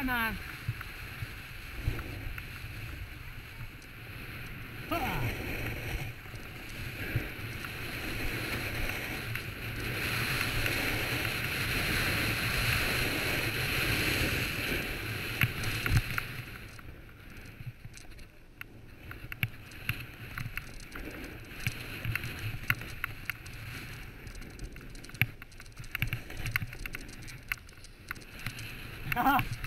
Come on. Ha!